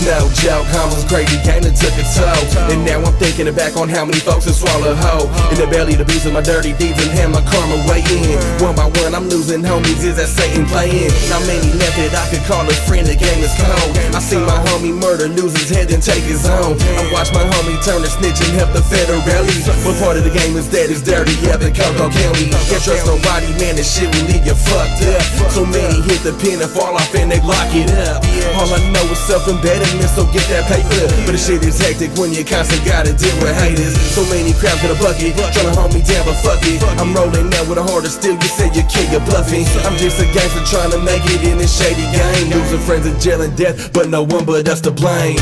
joke. Homies crazy, came and took a toll. And now I'm thinking back on how many folks have swallowed hoe. In the belly, the beast of my dirty deeds and hand my karma way in. One by one, I'm losing homies, is that Satan playing? Not many left that I could call a friend, the game is cold. I seen my homie murder, lose his head and take his own. I watched my homie turn a snitch and help the federales. But part of the game is that it's dirty, up in Coco County. Can't trust nobody, man, this shit will leave you fucked up. So many hit the pin and fall off and they lock it up. All I know is so get that paper. But the shit is hectic when you constantly gotta deal with haters. So many crabs in a bucket, tryna hold me down, but fuck it. I'm rolling now with a harder still, you say you king, you're bluffing. I'm just a gangster trying to make it in this shady game. Losing friends in jail and death, but no one but us to blame.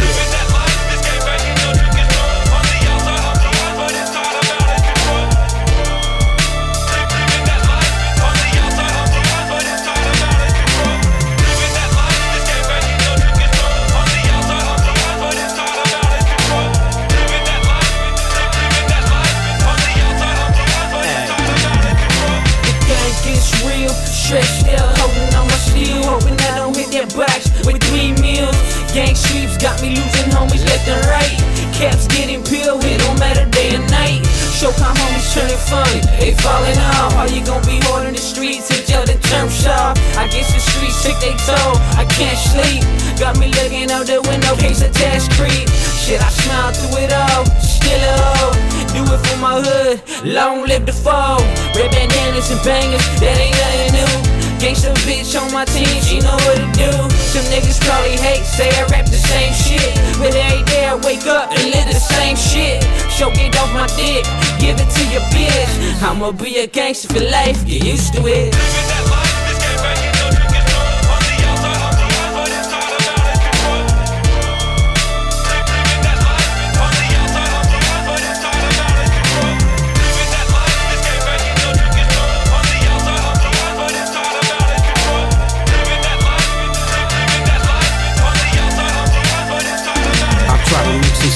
Stretched out, holding on my steel, hoping I don't hit that box with three meals. Gang streets got me losing homies left and right. Caps getting peeled, it don't matter day and night. Showtime homies turning funny, they falling off. How you gonna be hard in the streets until the term shop? I guess the streets took they toll, I can't sleep. Got me looking out the window, case attached creep. Shit, I smile through it all, still. It for my hood, long live the foe. Red bandanas and bangers, that ain't nothing new. Gangsta bitch on my team, she know what to do. Some niggas probably hate, say I rap the same shit. But every day I wake up and live the same shit. Show get off my dick, give it to your bitch. I'ma be a gangster for life, get used to it.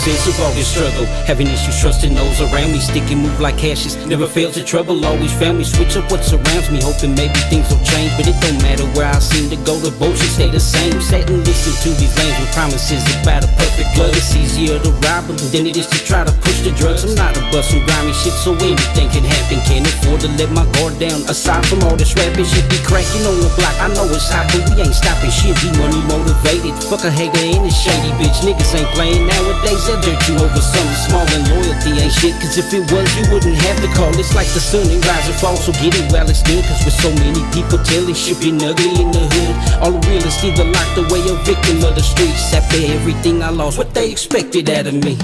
Sense of all this struggle. Having issues trusting those around me. Sticking move like ashes. Never fail to trouble. Always found me. Switch up what surrounds me. Hoping maybe things will change. But it don't matter where I seem to go. The boat should stay the same. Sat and listen to these lanes with promises about a perfect blood. It's easier to rob them than it is to try to push the drugs. I'm not a bust and grimy shit, so anything can happen. Can't afford to let my guard down. Aside from all this rapping shit, be cracking on the block. I know it's hot, but we ain't stopping shit. Be money motivated. Fuck a hater and a shady bitch. Niggas ain't playing nowadays dirt you over something small and loyalty ain't shit. Cause if it was you wouldn't have to call. It's like the sun and rise and fall so get it while it's good Cause with so many people telling shit been ugly in the hood. All the realists either locked away or victim of the streets. After everything I lost, what they expected out of me